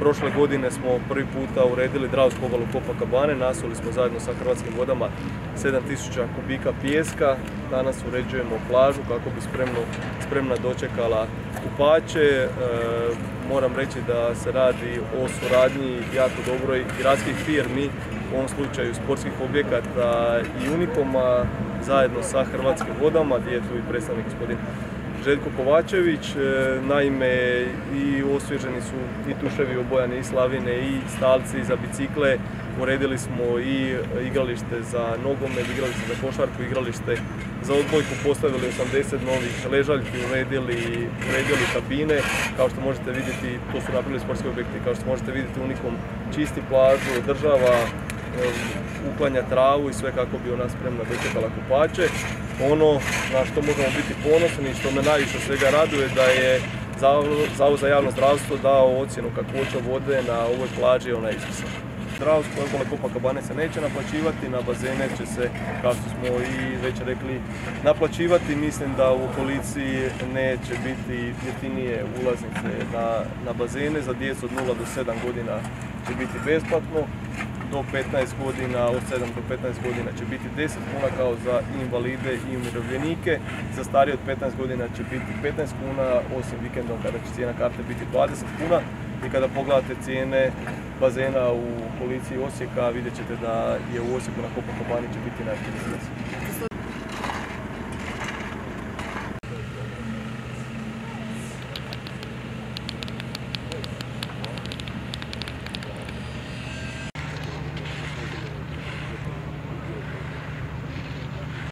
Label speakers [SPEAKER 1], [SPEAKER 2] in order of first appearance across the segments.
[SPEAKER 1] Prošle godine smo prvi puta uredili Dravsku obalu Copacabane, nasuli smo zajedno sa Hrvatskim vodama 7000 kubika pijeska. Danas uređujemo plažu kako bi spremno, spremna dočekala kupače. E, moram reći da se radi o suradnji jako dobroj gradskih firmi, u ovom slučaju sportskih objekata i Unikoma, zajedno sa Hrvatskim vodama, gdje je tu i predstavnik gospodin Željko Kovačević. E, naime, i osvježeni su i tuševi obojani i slavine i stalci za bicikle. Uredili smo i igralište za nogomet, igralište za košarku, igralište za odbojku, postavili 80 novih ležaljki, uredili, uredili kabine. Kao što možete vidjeti, to su napravili sportski objekti, kao što možete vidjeti unikom čisti plažu, država, uklanja travu i sve kako bi ona spremna dočekala kupače. Ono na što možemo biti ponosni i što me najviše svega raduje da je Zavod za javno zdravstvo dao ocjenu kakvoća vode na ovoj plaži, ona izvrsna. Dravsko obale Kabane se neće naplaćivati, na bazene će se, kao što smo i već rekli, naplaćivati. Mislim da u okolici neće biti jeftinije ulaznice na, na bazene. Za djecu od 0 do 7 godina će biti besplatno do 15 godina, od 7 do 15 godina će biti 10 kuna kao za invalide i umirovljenike. Za starije od 15 godina će biti 15 kuna, osim vikendom kada će cijena karte biti 20 kuna. I kada pogledate cijene bazena u policiji Osijeka, vidjet ćete da je u Osijeku na Copacabani će biti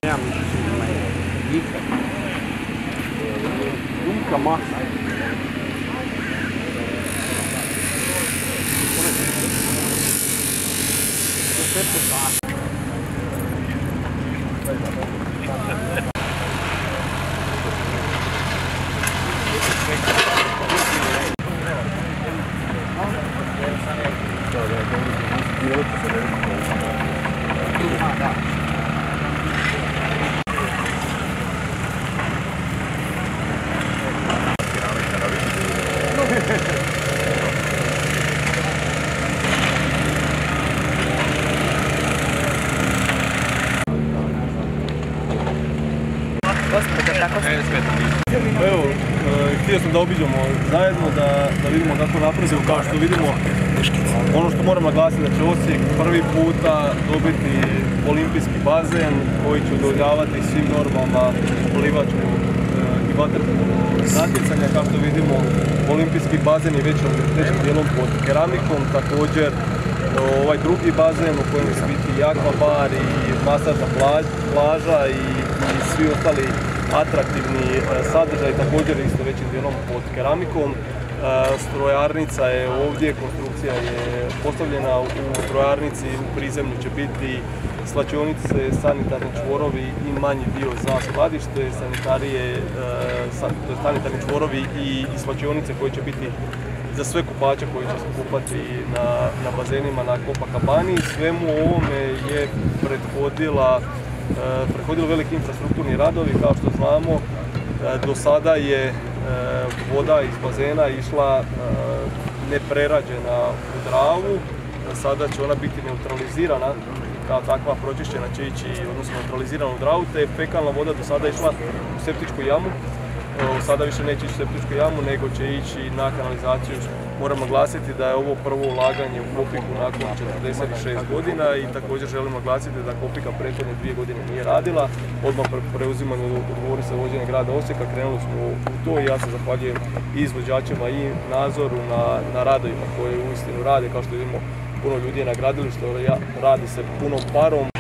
[SPEAKER 1] Nem,
[SPEAKER 2] nunca mostra. Você puxar. Yeah. To sve potaša.
[SPEAKER 1] Evo, e, htio sam da obiđemo zajedno, da, da vidimo kako napredujemo, kao što vidimo ono što moram naglasiti da će Osijek prvi puta dobiti olimpijski bazen koji će udovoljavati svim normama plivačkog e, i vaterpolnog natjecanja. Kao što vidimo, olimpijski bazen je već dijelom pod keramikom, također ovaj drugi bazen u kojem će biti i akvabar i masažna plaža i, i svi ostali atraktivni e, sadržaj, također isto većim dijelom pod keramikom. E, strojarnica je ovdje, konstrukcija je postavljena u strojarnici, u prizemlju će biti slačionice, sanitarni čvorovi i manji dio za skladište, sanitarije, e, sanitarni čvorovi i slačionice koje će biti za sve kupače koji će se kupati na, bazenima na Copacabani. Svemu ovome je prethodila E, prehodili veliki infrastrukturni radovi, kao što znamo. E, do sada je voda iz bazena išla neprerađena u dravu, sada će ona biti neutralizirana kao takva pročišćena će ići, odnosno neutralizirana u dravu, te fekalna voda do sada išla u septičku jamu sada više neće ići u septičku jamu, nego će ići na kanalizaciju. Moram naglasiti da je ovo prvo ulaganje u Kopiku nakon 46 godina i također želim naglasiti da Kopika prethodne dvije godine nije radila. Odmah preuzimanju odgovornosti za vođenje grada Osijeka krenuli smo u to i ja se zahvaljujem i izvođačima i nazoru na, na radovima koje uistinu rade. Kao što vidimo, puno ljudi je na gradilištu, radi se punom parom.